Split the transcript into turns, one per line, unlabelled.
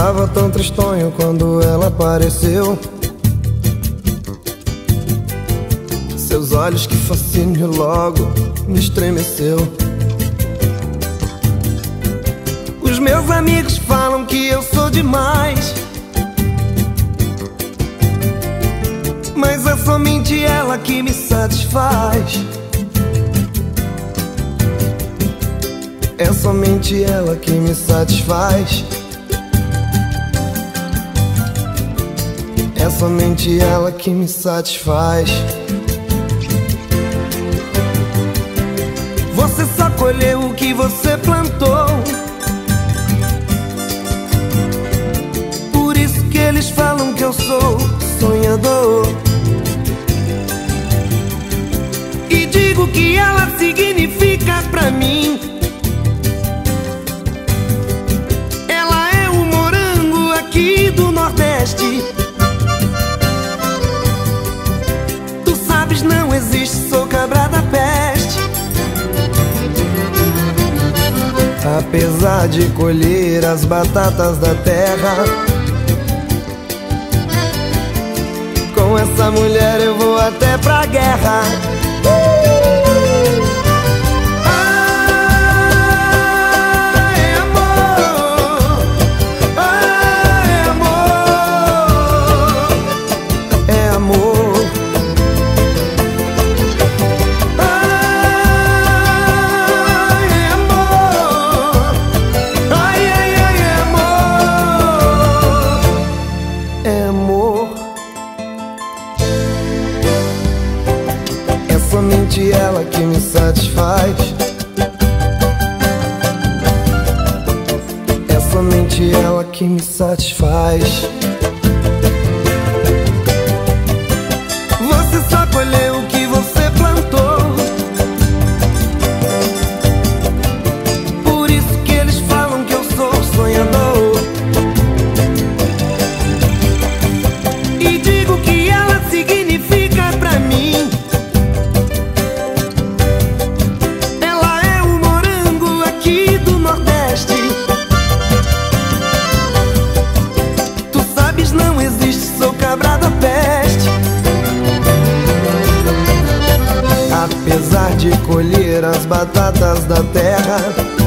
tava tão tristonho quando ela apareceu. Seus olhos que fascínio logo me estremeceu. Os meus amigos falam que eu sou demais. Mas é somente ela que me satisfaz. É somente ela que me satisfaz. É somente ela que me satisfaz. Você só colheu o que você plantou. Não existe, sou cabra da peste. Apesar de colher as batatas da terra, com essa mulher eu vou até pra guerra. Somente ela que me satisfaz. É somente ela que me satisfaz. Colher as batatas da terra,